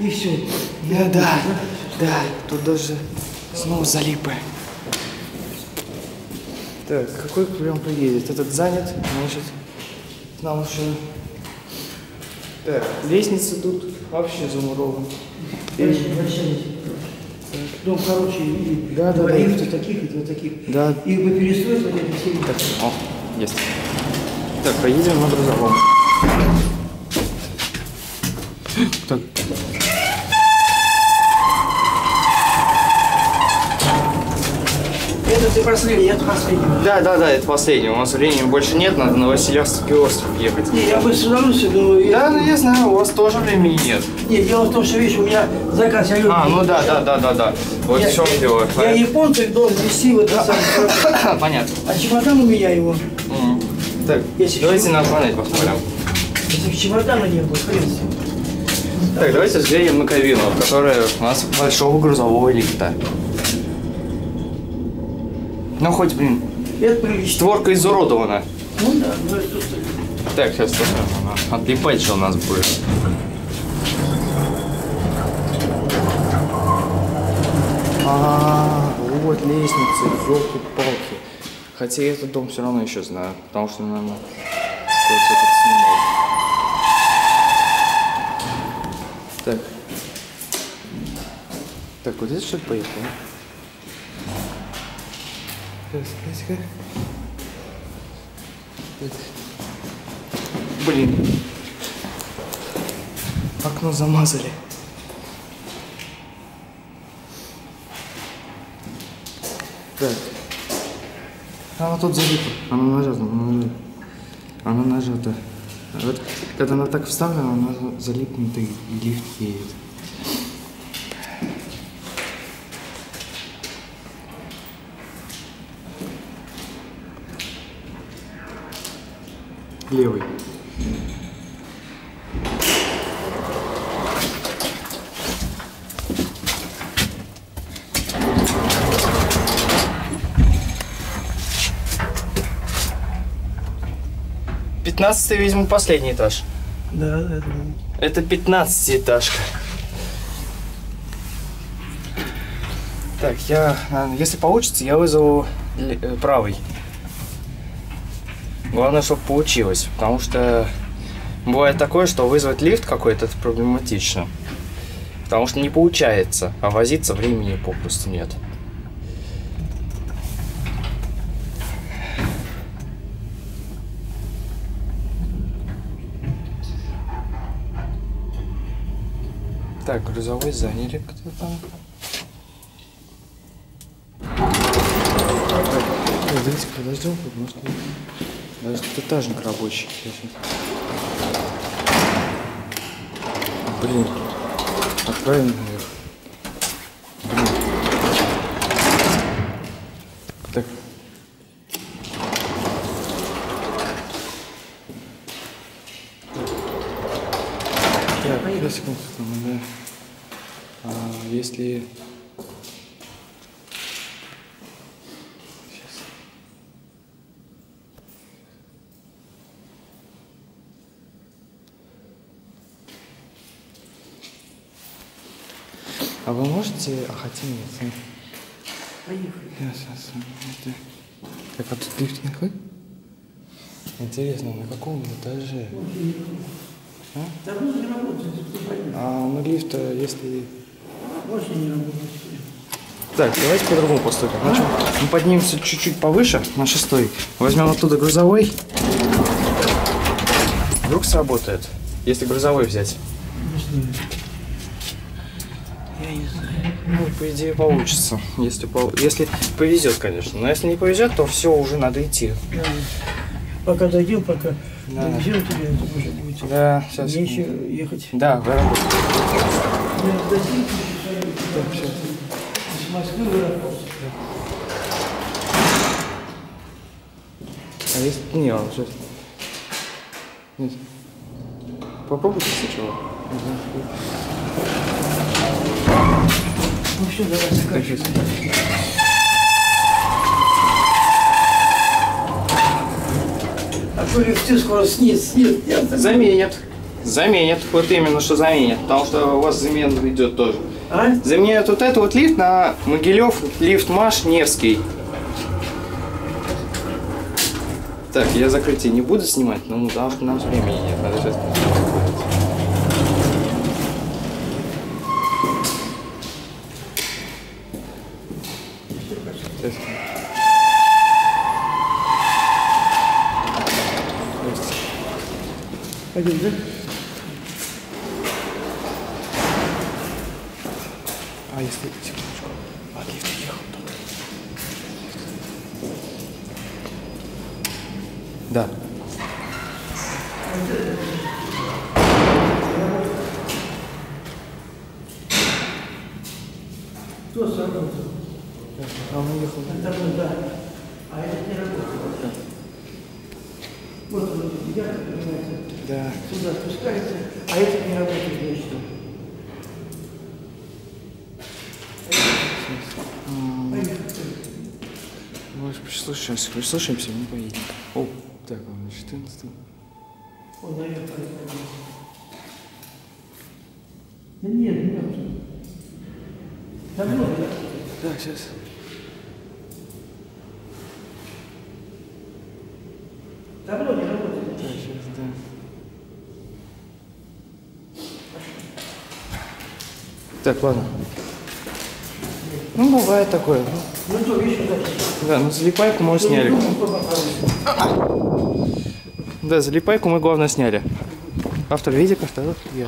И все. Да, да, да, тут даже снова залипы. Так, какой прям приедет? Этот занят, значит, нам уже... Так, лестница тут вообще замурована. Дальше, дальше. Дом хороший, и Да, да, да. лифта таких, и два таких. Да. И бы перестроить вот эти все. Так, о, есть. Так, поедем на грузовом. Так, Это ты последний, это последний. да, да, да, это последний. У нас времени больше нет, надо на Василевский остров ехать. Не, я бы с удовольствием, но... я- Да, ну я знаю, у вас тоже времени нет. Нет, дело в том, что, видишь, у меня заказ, я легкий. А, ну да, да, да, да, да. Вот Я- в чем дело. Я японцев должен везти в это самое. Понятно. А чемодан у меня его. Так, давайте на планете посмотрим. Если чемодана не было, хрен. Так, давайте взглянем на кабину, которая у нас большого грузового лифта. Ну хоть, блин, Это прилично. створка изуродована. Ну да, ну это. Так, сейчас. Отлипать что у нас будет. А, вот лестница, елки-палки. Хотя я этот дом все равно еще знаю, потому что, наверное, кто-то этот снимал. Так. Так, вот здесь что ли поехал? Сейчас, сейчас, Блин. Окно замазали. Так. Она тут залипла. Она нажата, она нажата. Она нажата. Вот, когда она так вставлена, она залипнет и лифт едет. Левый. Пятнадцатый, видимо, последний этаж. Да, да, да. Это пятнадцатиэтажка. Так, я, если получится, я вызову э, правый. Главное, чтобы получилось, потому что бывает такое, что вызвать лифт какой-то проблематично. Потому что не получается, а возиться времени попросту нет. Так, грузовой заняли кто там. Подождите, подождем, потому что даже тут этажник рабочий. Блин, отправим наверх. Блин. Так. Так, сейчас, секунду, секунду, да. А, если... А вы можете... А хотя нет. Поехали. Сейчас, сейчас. это- Так, а тут лифт не ходит? Интересно, на каком этаже? А? Давно не работает. А на лифта, если... Больше не работает. Так, давайте по-другому поступим. Значит, мы поднимемся чуть-чуть повыше, на шестой. Возьмем оттуда грузовой. Вдруг сработает, если грузовой взять. Я не знаю. Ну, по идее, получится. Если, пол- если повезет, конечно. Но если не повезет, то все, уже надо идти. Да. Пока дойдем, пока Да. довезем тебя, это уже будет. Да, сейчас. Мне еще ехать. Да. Я дойти, Так, Москвы в аэропорт. А если... Не, он сейчас... Нет. Попробуйте сначала. Ну все, давай заканчивай. А то лифты скоро снит, снит. Так- Заменят. Заменят, вот именно что заменят, потому что у вас замена идет тоже. А? Заменяют вот этот вот лифт на Могилев, лифт Маш, Невский. Так, я закрытие не буду снимать, ну, потому что нам времени нет. Надо сейчас... Сейчас. Пойдем, да? А, если... Секундочку. А, лифт уехал тут. Да. Кто сработал? А он уехал. Это да. А это не работает. Вот он, я, понимаете, Да. сюда спускается, а это не работает, значит. Поехали. Может, прислушаемся, прислушаемся, мы поедем. О, так, он на 14 Он наверное, Да нет, нет. Много. Так, сейчас. Давно не работает. Так, сейчас, да. Так, ладно. Ну, бывает такое. Ну, то, дальше. Да, ну залипайку мы сняли. Да, залипайку мы главное сняли. Автор видите, как-то? Я.